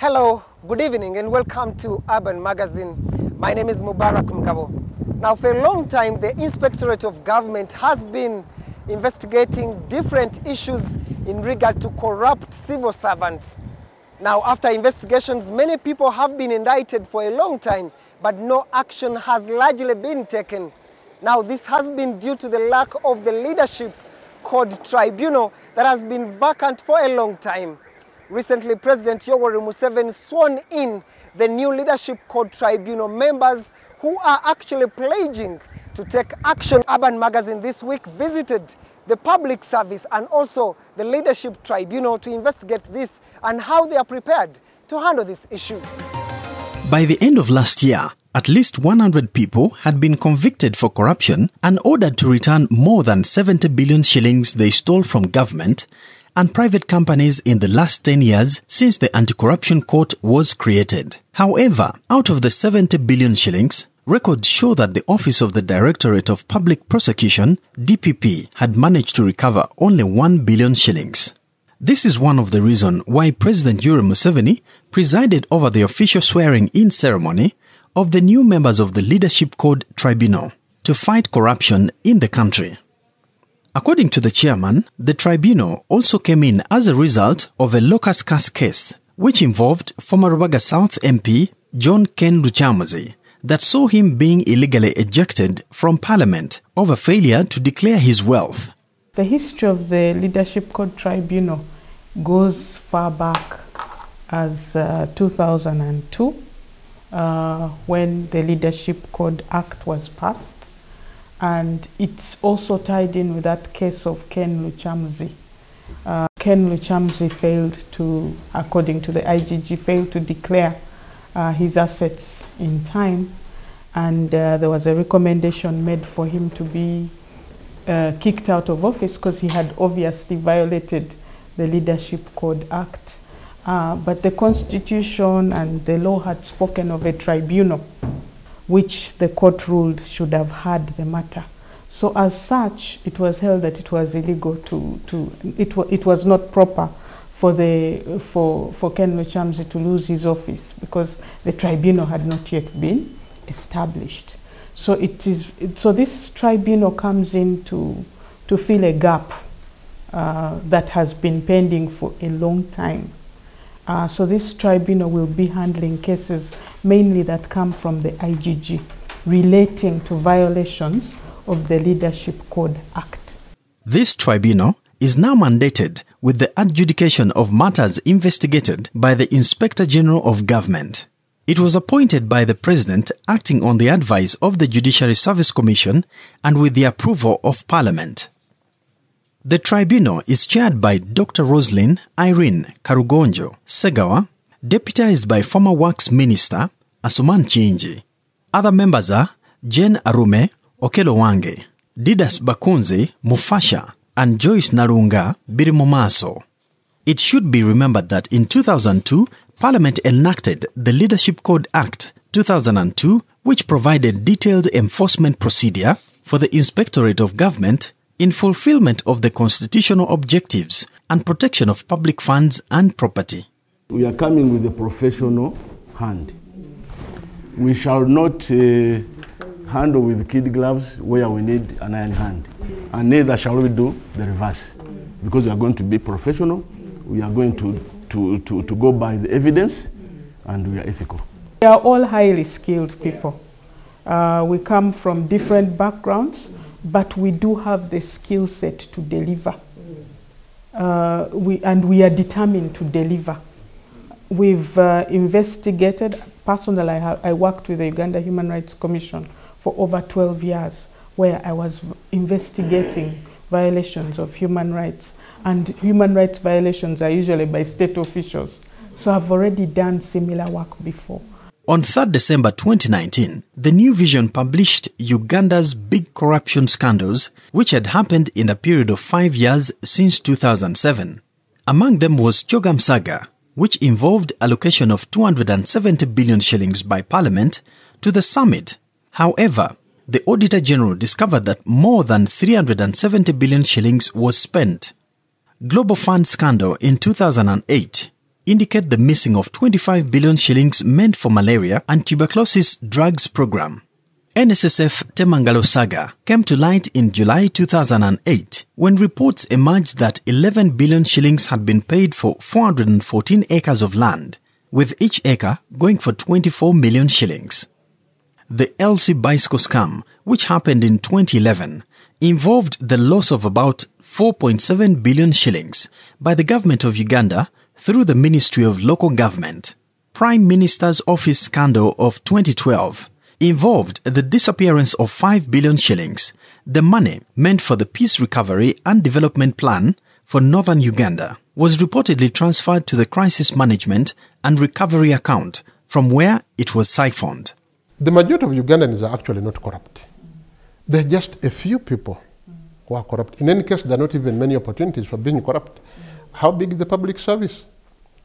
Hello, good evening, and welcome to Urban Magazine. My name is Mubarak Mgabo. Now, for a long time, the Inspectorate of Government has been investigating different issues in regard to corrupt civil servants. Now, after investigations, many people have been indicted for a long time, but no action has largely been taken. Now, this has been due to the lack of the Leadership Code Tribunal that has been vacant for a long time. Recently, President Yoweri Museveni sworn in the new Leadership Code Tribunal members who are actually pledging to take action. Urban Magazine this week visited the public service and also the leadership tribunal to investigate this and how they are prepared to handle this issue. By the end of last year, at least 100 people had been convicted for corruption and ordered to return more than 70 billion shillings they stole from government and private companies in the last 10 years since the anti-corruption court was created. However, out of the 70 billion shillings, records show that the Office of the Directorate of Public Prosecution, DPP, had managed to recover only 1 billion shillings. This is one of the reasons why President Yoweri Museveni presided over the official swearing-in ceremony of the new members of the Leadership Code Tribunal to fight corruption in the country. According to the chairman, the tribunal also came in as a result of a locus cas case, which involved former Rubaga South MP John Ken Lukyamuzi, that saw him being illegally ejected from parliament over failure to declare his wealth. The history of the Leadership Code Tribunal goes far back as uh, 2002 uh, when the Leadership Code Act was passed and it's also tied in with that case of Ken Lukyamuzi. Uh, Ken Lukyamuzi failed to, according to the IGG, failed to declare uh, his assets in time, and uh, there was a recommendation made for him to be uh, kicked out of office because he had obviously violated the Leadership Code Act. Uh, but the Constitution and the law had spoken of a tribunal which the court ruled should have had the matter. So as such, it was held that it was illegal to, to it, it was not proper for, the, for, for Ken Lukyamuzi to lose his office because the tribunal had not yet been established. So, it is, so this tribunal comes in to, to fill a gap uh, that has been pending for a long time. Uh, so this tribunal will be handling cases mainly that come from the IGG relating to violations of the Leadership Code Act. This tribunal is now mandated with the adjudication of matters investigated by the Inspector General of Government. It was appointed by the President acting on the advice of the Judiciary Service Commission and with the approval of Parliament. The tribunal is chaired by Dr. Roslyn Irene Karugonjo Segawa, deputized by former Works Minister Asuman Kiyingi. Other members are Jen Arume Okelo Wange, Didas Bakunzi Mufasha, and Joyce Narunga Birimomaso. It should be remembered that in 2002, Parliament enacted the Leadership Code Act 2002, which provided detailed enforcement procedure for the Inspectorate of Government in fulfillment of the constitutional objectives and protection of public funds and property. We are coming with a professional hand. We shall not uh, handle with kid gloves where we need an iron hand. And neither shall we do the reverse. Because we are going to be professional, we are going to, to, to, to go by the evidence, and we are ethical. We are all highly skilled people. Uh, we come from different backgrounds, but we do have the skill set to deliver. Uh, we, and we are determined to deliver. We've uh, investigated, personally, I, have, I worked with the Uganda Human Rights Commission for over 12 years, where I was investigating violations of human rights. And human rights violations are usually by state officials. So I've already done similar work before. On 3rd December 2019, the New Vision published Uganda's big corruption scandals, which had happened in a period of five years since 2007. Among them was CHOGM Saga, which involved allocation of 270 billion shillings by Parliament to the summit. However, the Auditor General discovered that more than 370 billion shillings was spent. Global Fund scandal in 2008 indicate the missing of 25 billion shillings meant for malaria and tuberculosis drugs program. NSSF Temangalo saga came to light in July 2008 when reports emerged that 11 billion shillings had been paid for 414 acres of land, with each acre going for 24 million shillings. The LC Bicycle scam, which happened in 2011, involved the loss of about 4.7 billion shillings by the government of Uganda through the Ministry of Local Government. Prime Minister's Office scandal of 2012 involved the disappearance of 5 billion shillings, the money meant for the Peace Recovery and Development Plan for northern Uganda was reportedly transferred to the Crisis Management and Recovery account from where it was siphoned. The majority of Ugandans are actually not corrupt. There are just a few people who are corrupt. In any case, there are not even many opportunities for being corrupt. How big is the public service?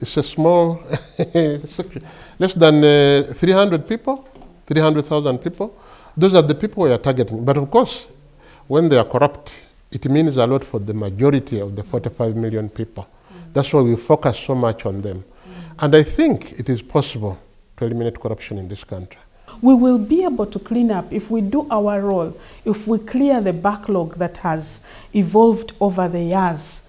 It's a small. Less than uh, 300 people, 300,000 people. Those are the people we are targeting. But of course, when they are corrupt, it means a lot for the majority of the 45 million people. That's why we focus so much on them. And I think it is possible to eliminate corruption in this country. We will be able to clean up if we do our role, if we clear the backlog that has evolved over the years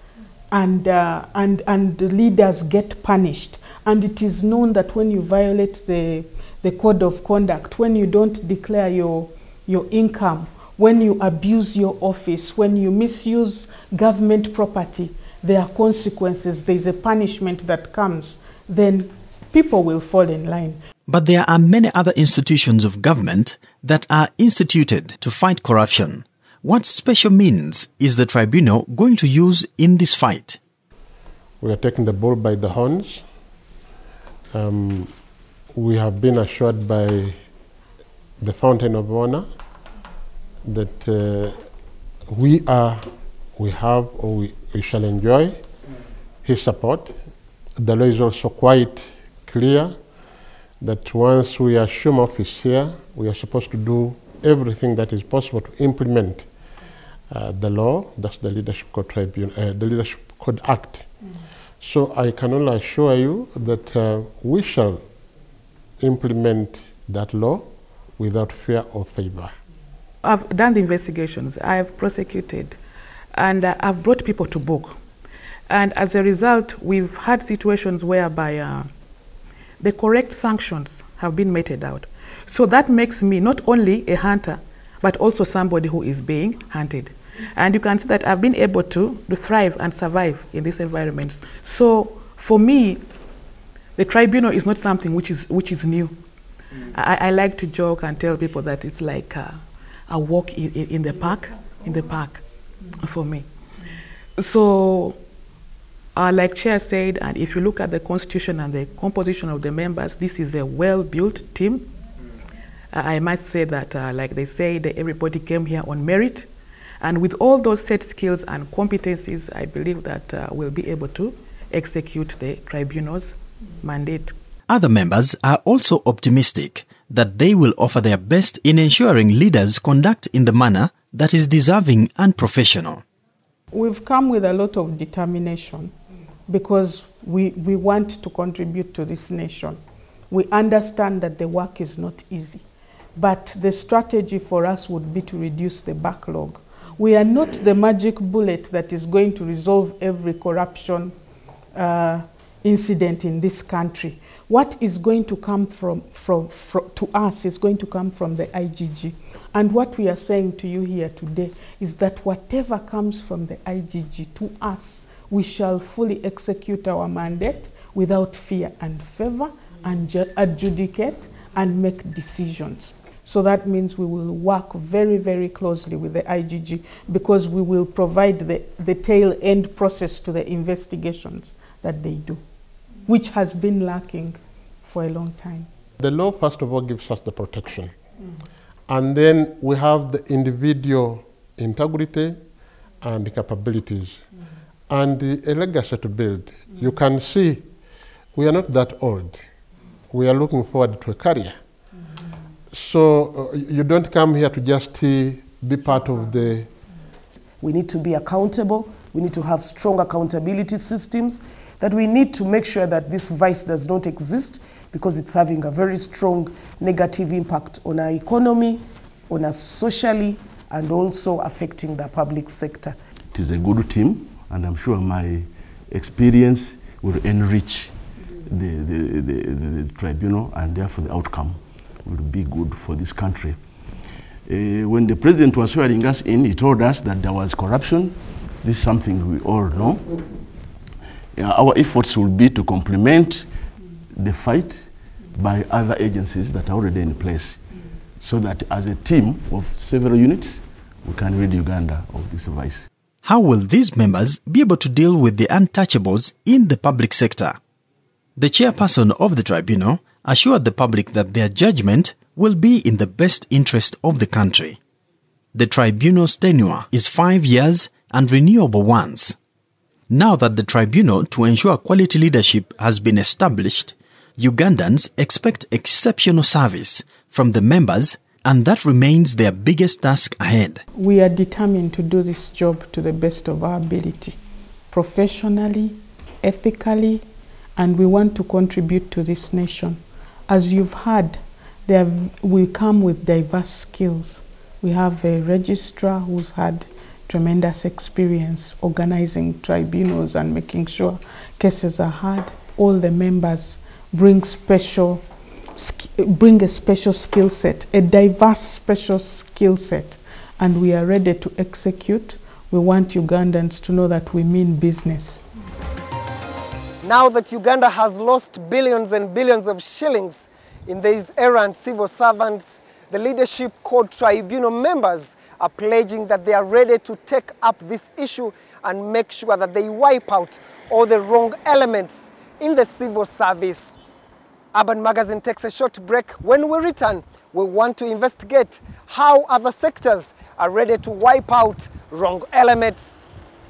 and, uh, and, and leaders get punished. And it is known that when you violate the, the code of conduct, when you don't declare your, your income, when you abuse your office, when you misuse government property, there are consequences, there is a punishment that comes, then people will fall in line. But there are many other institutions of government that are instituted to fight corruption. What special means is the tribunal going to use in this fight? We are taking the bull by the horns. Um, we have been assured by the Fountain of Honor that uh, we are, we have, or we, we shall enjoy his support. The law is also quite clear that once we assume office here, we are supposed to do everything that is possible to implement uh, the law, that's the Leadership Code uh, the Leadership Code Act. Mm. So I can only assure you that uh, we shall implement that law without fear or favor. I've done the investigations, I've prosecuted, and uh, I've brought people to book. And as a result, we've had situations whereby uh, the correct sanctions have been meted out. So that makes me not only a hunter, but also somebody who is being hunted. And you can see that I've been able to, to thrive and survive in these environments. So for me, the tribunal is not something which is, which is new. I, I like to joke and tell people that it's like a, a walk in, in the park, in the park for me. So uh, like Chair said, and if you look at the constitution and the composition of the members, this is a well-built team. Uh, I must say that, uh, like they say, that everybody came here on merit. And with all those set skills and competencies, I believe that uh, we'll be able to execute the tribunal's mandate. Other members are also optimistic that they will offer their best in ensuring leaders conduct in the manner that is deserving and professional. We've come with a lot of determination because we, we want to contribute to this nation. We understand that the work is not easy, but the strategy for us would be to reduce the backlog. We are not the magic bullet that is going to resolve every corruption uh, incident in this country. What is going to come from, from, from, to us is going to come from the IGG. And what we are saying to you here today is that whatever comes from the IGG to us, we shall fully execute our mandate without fear and favor and adjudicate and make decisions. So that means we will work very, very closely with the IGG because we will provide the, the tail end process to the investigations that they do, which has been lacking for a long time. The law, first of all, gives us the protection. Mm. And then we have the individual integrity and capabilities mm. and a legacy to build. Mm. You can see we are not that old. We are looking forward to a career. So uh, you don't come here to just uh, be part of the. We need to be accountable. We need to have strong accountability systems that we need to make sure that this vice does not exist because it's having a very strong negative impact on our economy, on us socially, and also affecting the public sector. It is a good team, and I'm sure my experience will enrich the, the, the, the, the tribunal, and therefore the outcome will be good for this country. Uh, when the president was swearing us in, he told us that there was corruption. This is something we all know. Uh, our efforts will be to complement the fight by other agencies that are already in place so that as a team of several units, we can rid Uganda of this vice. How will these members be able to deal with the untouchables in the public sector? The chairperson of the tribunal assured the public that their judgment will be in the best interest of the country. The tribunal's tenure is five years and renewable once. Now that the tribunal to ensure quality leadership has been established, Ugandans expect exceptional service from the members, and that remains their biggest task ahead. We are determined to do this job to the best of our ability, professionally, ethically, and we want to contribute to this nation. As you've heard, we come with diverse skills. We have a registrar who's had tremendous experience organizing tribunals and making sure cases are heard. All the members bring special bring a special skill set, a diverse special skill set, and we are ready to execute. We want Ugandans to know that we mean business. Now that Uganda has lost billions and billions of shillings in these errant civil servants, the Leadership Code Tribunal members are pledging that they are ready to take up this issue and make sure that they wipe out all the wrong elements in the civil service. Urban Magazine takes a short break. When we return, we want to investigate how other sectors are ready to wipe out wrong elements